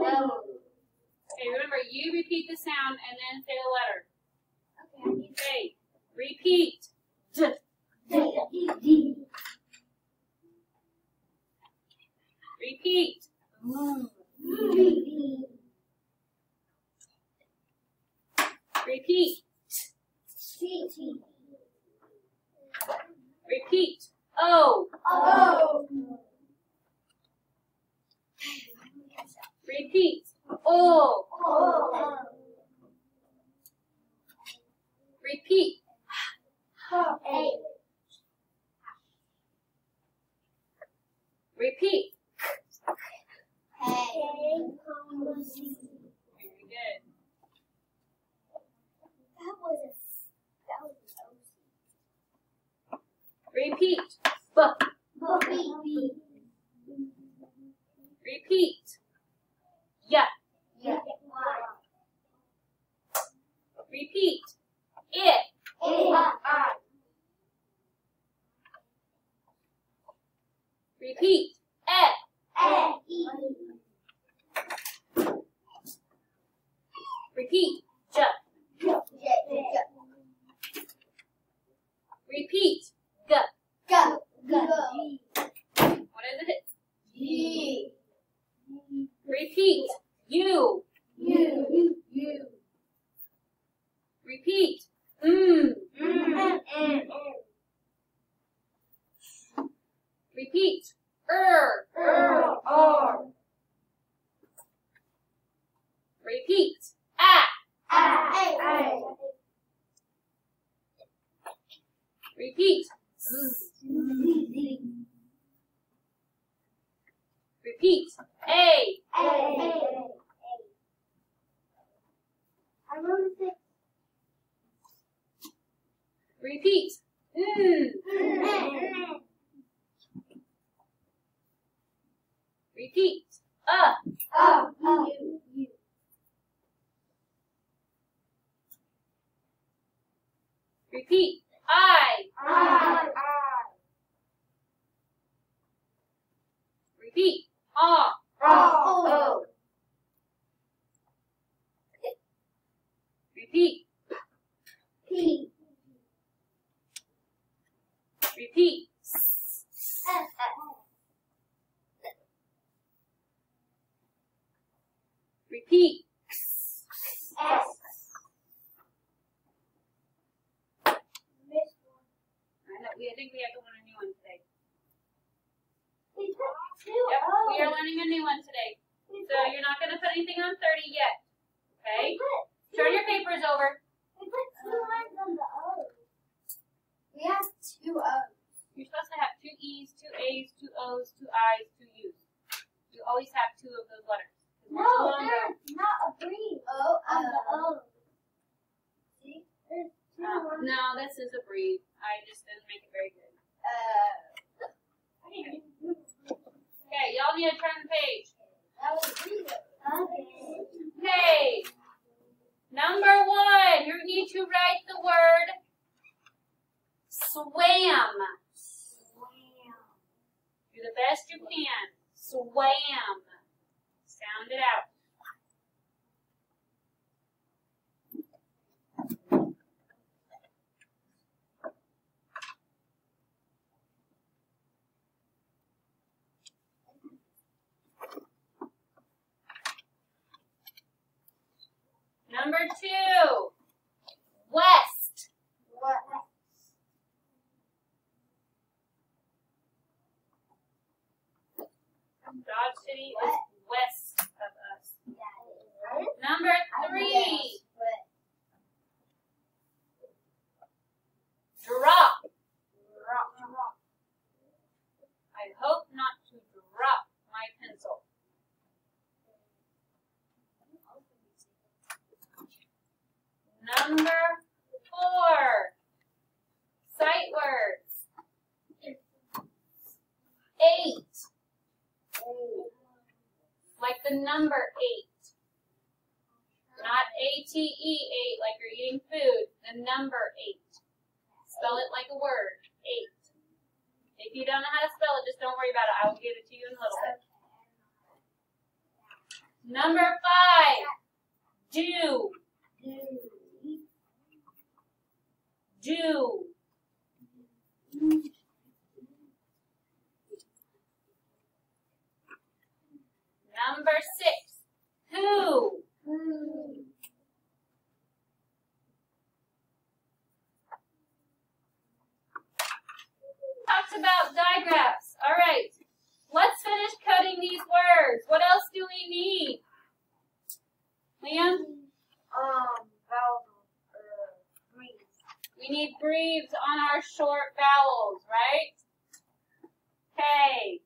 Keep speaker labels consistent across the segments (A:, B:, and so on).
A: Okay, remember, you repeat the sound and then say the letter. Okay, repeat. D. Repeat. Repeat. Repeat. O. Oh. Oh. Repeat. Oh. Repeat. Repeat. Very good. Repeat. B. Repeat. Yeah. Repeat. It. Repeat. Et. Repeat. J. Repeat. G. What is it? Repeat. U. Repeat. Mm. Repeat. Er. Repeat. At. Repeat. Repeat. A. Repeat. Mm. Repeat. Uh. Repeat. I. Repeat. Ah. Repeat. P. Repeat. Repeat. I know, we, I think we have to learn a new one. Yep, we are oh. learning a new one today. So you're not gonna put anything on thirty yet, okay? Turn your papers over.
B: We put two lines on the O. We have two O's.
A: You're supposed to have two E's, two A's, two O's, two I's, two U's. You always have two of those letters.
B: No,
A: we're still on
B: there's not a breve. O on the O. See? There's two
A: oh,
B: the-
A: no, this is a breve. I just didn't make it very good.
B: Uh,
A: Okay, y'all need to turn the page.
B: that was a breve. Okay.
A: Okay. Number one, you need to write the word swam. Do the best you can. Swam. Sound it out. Number two, west.
B: What?
A: Dodge City is west of us.
B: That is.
A: Number three,
B: What?
A: drop.
B: Rock, rock.
A: I hope not to drop my pencil. Number four, sight words. Eight, like the number eight. Not A-T-E, eight, like you're eating food. The number eight. Spell it like a word. Eight. If you don't know how to spell it, just don't worry about it. I will give it to you in a little bit. Number five. Do. Do. Number six. Who. Talks about digraphs. All right. Let's finish coding these words. What else do we need? Liam?
B: Um, vowel, uh, breve.
A: We need breves on our short vowels, right? Okay.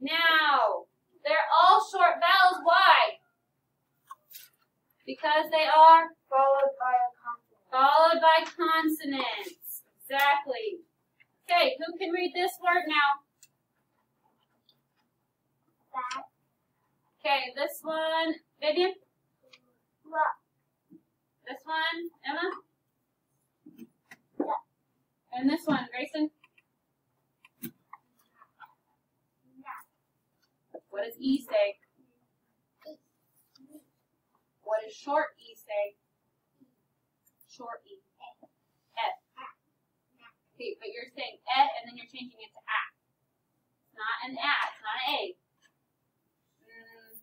A: Now, they're all short vowels. Why? Because they are
B: Followed by a consonant.
A: followed by consonants. Exactly. Okay, who can read this word now?
B: That,
A: Okay, this one, Vivian. This one, Emma. And this one, Grayson. What does E say? What does short E say? Short E. F. Okay, but you're saying E and then you're changing it to A. It's not an A, it's not an A. Mm,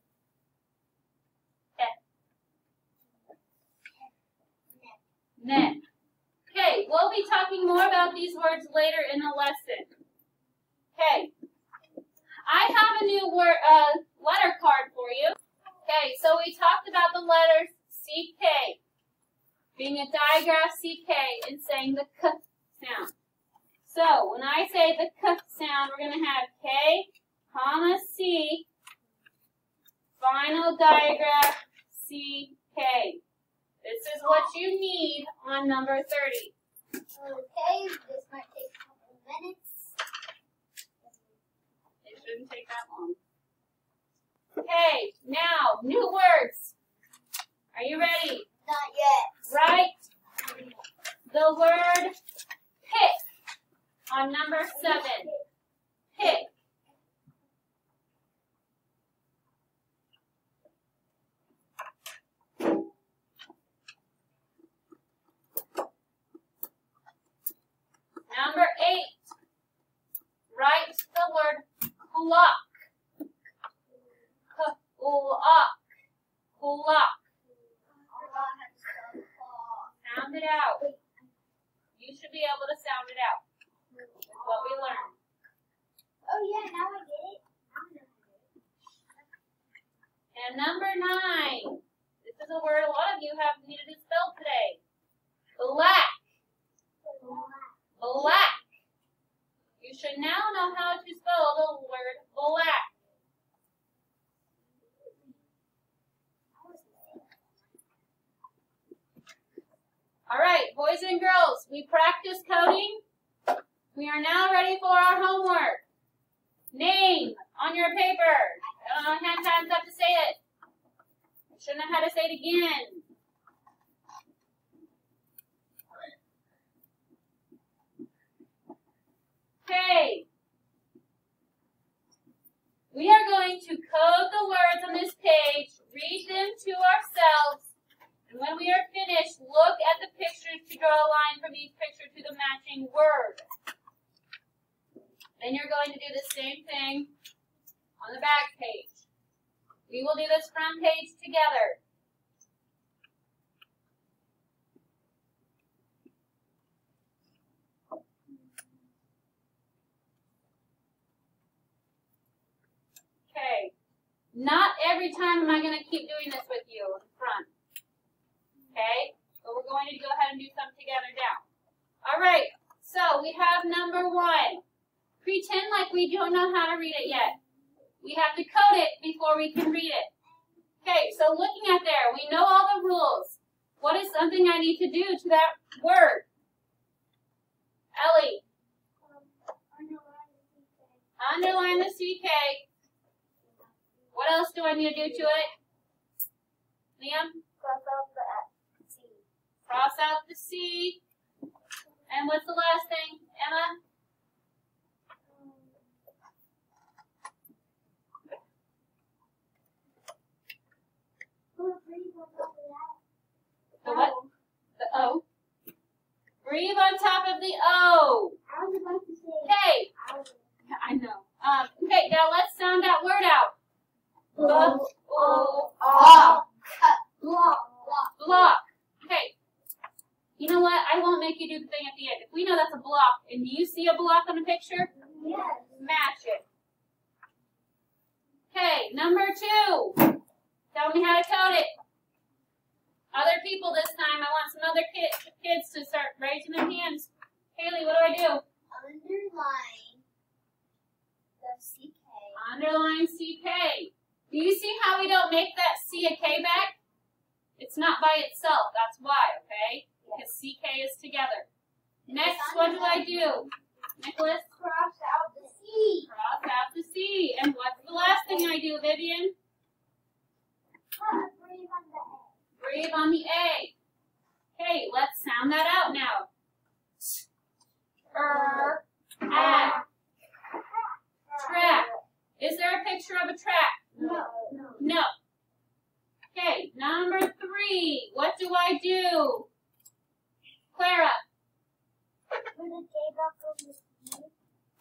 A: F. Net. Okay, we'll be talking more about these words later in the lesson. Okay. I have a new word, uh, letter card for you. Okay, so we talked about the letters CK being a digraph CK and saying the K sound. So when I say the K sound, we're going to have K, comma C, final digraph CK. What you need on number 30.
B: Okay, this might take a couple of minutes.
A: It shouldn't take that long. Okay, now, new words. Are you ready?
B: Not yet.
A: Write the word pick on number seven. Pick. Number eight. Write the word clock. Clock. Clock. Sound it out. You should be able to sound it out. It's what we learned.
B: Oh yeah, now I get it. Now I know how to do it.
A: And number nine. This is a word a lot of you have needed to spell today. Black. Black. You should now know how to spell the word black. All right, boys and girls, we practiced coding. We are now ready for our homework. Name on your paper know how times I have to say it. Shouldn't have had to say it again. Okay. We are going to code the words on this page, read them to ourselves, and when we are finished, look at the pictures to draw a line from each picture to the matching word. Then you're going to do the same thing on the back page. We will do this front page together. Okay. Not every time am I going to keep doing this with you in front. Okay? But we're going to go ahead and do some together now. All right. So we have number one. Pretend like we don't know how to read it yet. We have to code it before we can read it. Okay, so looking at there, we know all the rules. What is something I need to do to that word? Ellie, underline the CK. What else do I need to do to it? Liam,
B: Cross out the. C.
A: cross out the C. And what's the last thing, Emma? top of the O.
B: I was about to say.
A: Okay,
B: I was-
A: I know. Um, okay, now let's sound that word out. B O
B: Oh. Cut. Block. Block.
A: block. Okay. You know what? I won't make you do the thing at the end. If we know that's a block, and do you see a block on the picture,
B: Yes.
A: match it. Okay, number two. Tell me how to code it. Other people this time. I want some other kid, kids to start raising their hands. Haley, what do I do?
B: Underline the CK.
A: Underline CK. Do you see how we don't make that C a K back? It's not by itself. That's why, okay? Because CK is together. Next, what do I do? Nicholas?
B: Cross out the C.
A: Cross out the C. And what's the last thing I do, Vivian?
B: Breve on the A.
A: Breve on the A. Okay, let's sound that out now. Er, at, track. Is there a picture of a track?
B: No. No.
A: No. Okay, number three. What do I do? Clara,
B: Put a K back on the C.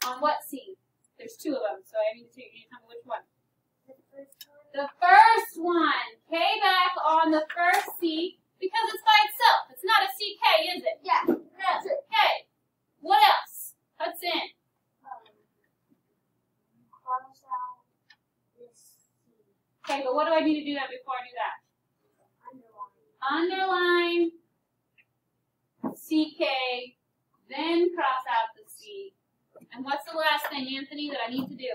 A: on what C? There's two of them, so I need to you need to tell me which one.
B: The first one.
A: The first one. K back on the first C because it's by itself. It's not a CK, is it?
B: Yeah.
A: That's it. Okay. What else? What's in?
B: Cross out this C.
A: Okay, but what do I need to do that before I do that?
B: Underline.
A: Underline CK, then cross out the C. And what's the last thing, Anthony, that I need to do?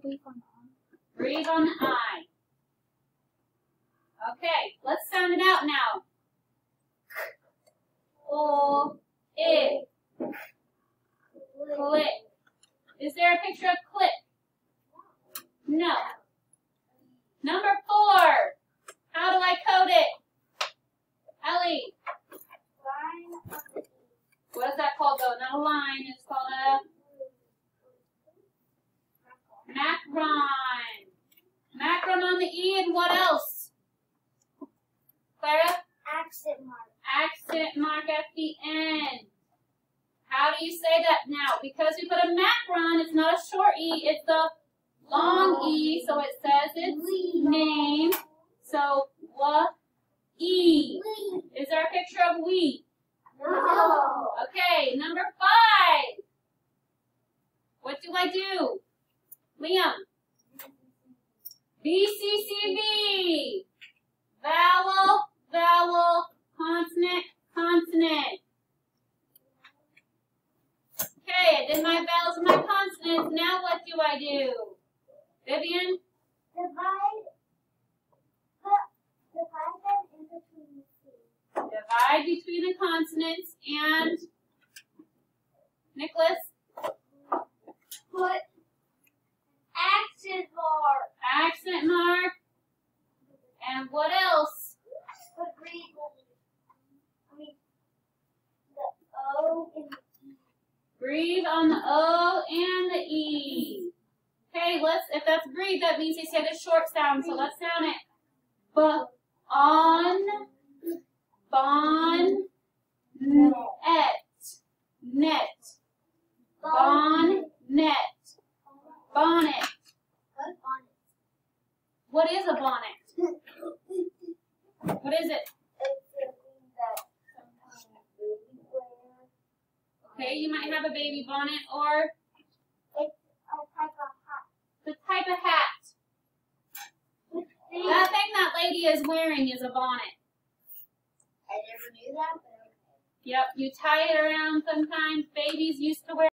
B: Brief on
A: Breve on the I. Okay, let's sound it out now. O, it, click. Is there a picture of click? No. Number four. How do I code it? Ellie,
B: Line on the E.
A: what is that called though? Not a line, it's called a macron. Macron on the E and what else? Clara?
B: Accent mark.
A: accent mark at the end. How do you say that now? Because we put a macron, it's not a short E, it's a long E, so it says its name. So, wa, E. Is there a picture of we?
B: No.
A: Okay, number five. What do I do? Liam. VCCV. Vowel, vowel, consonant, consonant. Okay, I did my vowels and my consonants. Now what do I do? Vivian?
B: Divide. Put, divide them in between the C.
A: Divide between the consonants and Nicholas?
B: Put accent mark.
A: Accent mark. And what else?
B: Put green. I mean, the O in the E.
A: Breve on the O and the E. Okay, let's, that means they say the short sound, so let's sound it. B, on, bon, net, net, bon, net, bonnet.
B: What
A: is a bonnet? What is it? Okay, you might have a baby bonnet or
B: It's a type of.
A: The type of hat. That thing that lady is wearing is a bonnet.
B: I never knew that, but okay.
A: Yep, you tie it around sometimes. Babies used to wear